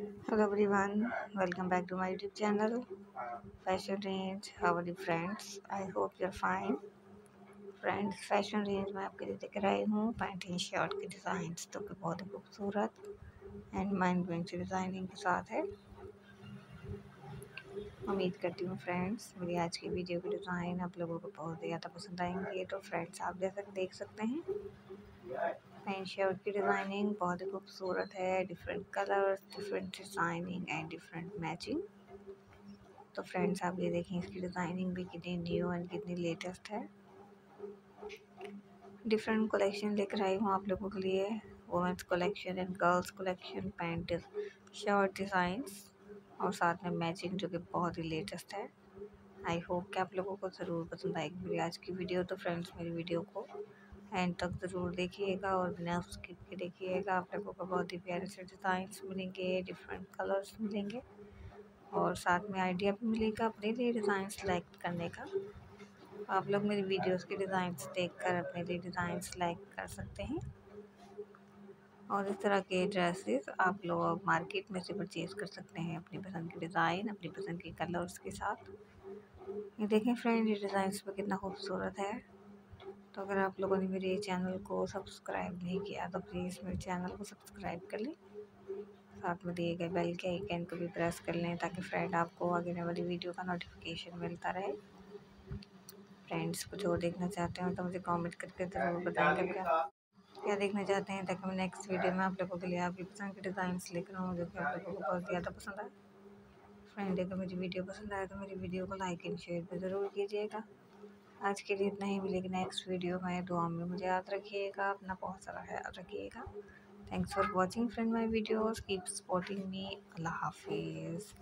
hello, everyone. Welcome back to my youtube channel, fashion range. How are you, friends? I hope you're fine. Friends fashion range में आपके लिए दिख रही हूँ pant shirt के design तो कि बहुत ही खूबसूरत एंड माइंड ब्लोइंग से डिज़ाइनिंग के साथ है। उम्मीद करती हूँ फ्रेंड्स मेरी आज की वीडियो के डिज़ाइन आप लोगों को बहुत ज़्यादा पसंद आएँगे। तो फ्रेंड्स आप जैसा देख सकते हैं पैंट शर्ट की डिज़ाइनिंग बहुत ही खूबसूरत है different colours different designing and different matching तो फ्रेंड्स आप ये देखें, इसकी डिज़ाइनिंग भी कितनी न्यू एंड कितनी लेटेस्ट है। डिफरेंट कलेक्शन लेकर आई हूँ आप लोगों के लिए। Women's collection and girls collection pant shirt designs और साथ में मैचिंग जो कि बहुत ही लेटेस्ट है। आई होप कि आप लोगों को ज़रूर पसंद आएगी मेरी आज की वीडियो तो फ्रेंड्स मेरी वीडियो को एंड तक ज़रूर देखिएगा और बिना स्किप के देखिएगा। आप लोगों को बहुत ही प्यारे से डिज़ाइंस मिलेंगे, डिफरेंट कलर्स मिलेंगे और साथ में आइडिया भी मिलेगा अपने लिए डिज़ाइन सेलेक्ट करने का। आप लोग मेरी वीडियोस के डिज़ाइंस देखकर अपने लिए डिज़ाइन सेलेक्ट कर सकते हैं। और इस तरह के ड्रेसेस आप लोग मार्केट में से परचेज़ कर सकते हैं अपनी पसंद के डिज़ाइन, अपनी पसंद के कलर्स के साथ। ये देखें फ्रेंड, ये डिज़ाइन पर कितना खूबसूरत है। तो अगर आप लोगों ने मेरे चैनल को सब्सक्राइब नहीं किया तो प्लीज़ मेरे चैनल को सब्सक्राइब कर लें। साथ में दिए गए बेल के आइकन को भी प्रेस कर लें, ताकि फ्रेंड आपको आगे वाली वीडियो का नोटिफिकेशन मिलता रहे। फ्रेंड्स कुछ और देखना चाहते हो तो मुझे कमेंट करके ज़रूर बताएँगे क्या। क्या देखना चाहते हैं, ताकि मैं नेक्स्ट वीडियो में आप लोगों के लिए आपकी पसंद के डिज़ाइंस लेकर आऊँ, जो कि आप लोगों को बहुत ज़्यादा पसंद आए। फ्रेंड अगर मुझे वीडियो पसंद आए तो मेरी वीडियो को लाइक एंड शेयर भी ज़रूर कीजिएगा। आज के लिए इतना ही मिलेगी नेक्स्ट वीडियो में। दुआ में मुझे याद रखिएगा, अपना बहुत सारा ख्याल रखिएगा। Thanks for watching friend my videos keep supporting me अल्लाह हाफिज़।